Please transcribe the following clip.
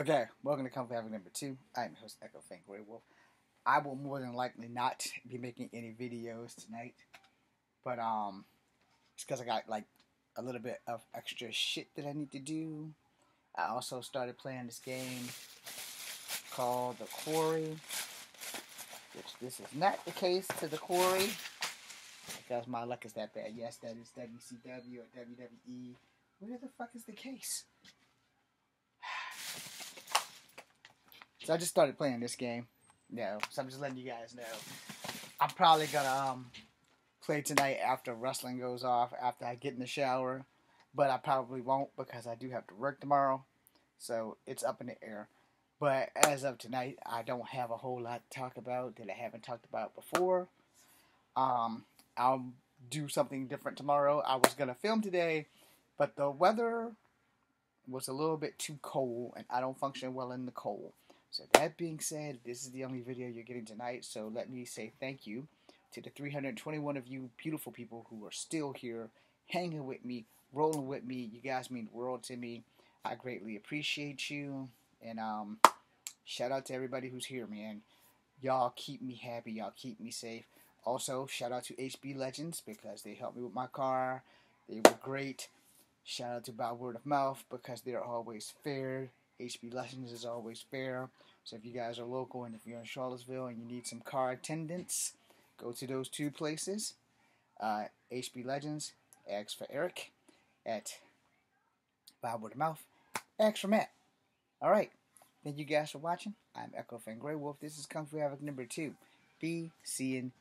Okay, welcome to Kung Fu Havoc number two. I'm your host Echo Fan Grey Wolf. I will more than likely not be making any videos tonight, but um, it's because I got like a little bit of extra shit that I need to do. I also started playing this game called The Quarry, which this is not the case to The Quarry because my luck is that bad. Yes, that is WCW or WWE. Where the fuck is the case? So I just started playing this game. No, so I'm just letting you guys know. I'm probably gonna um, play tonight after wrestling goes off, after I get in the shower. But I probably won't because I do have to work tomorrow. So it's up in the air. But as of tonight, I don't have a whole lot to talk about that I haven't talked about before. Um, I'll do something different tomorrow. I was gonna film today, but the weather was a little bit too cold, and I don't function well in the cold. So that being said, this is the only video you're getting tonight. So let me say thank you to the 321 of you beautiful people who are still here, hanging with me, rolling with me. You guys mean the world to me. I greatly appreciate you. And um, shout out to everybody who's here, man. Y'all keep me happy. Y'all keep me safe. Also, shout out to HB Legends because they helped me with my car. They were great. Shout out to By Word of Mouth because they're always fair. HB Legends is always fair. So if you guys are local and if you're in Charlottesville and you need some car attendants, go to those two places. Uh, HB Legends, ask for Eric at Bob Word of Mouth. Ask for Matt. All right. Thank you guys for watching. I'm Echo Fan Grey Wolf. This is Kung Fu Havoc number two. Be seeing